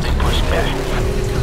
Nothing pushing back.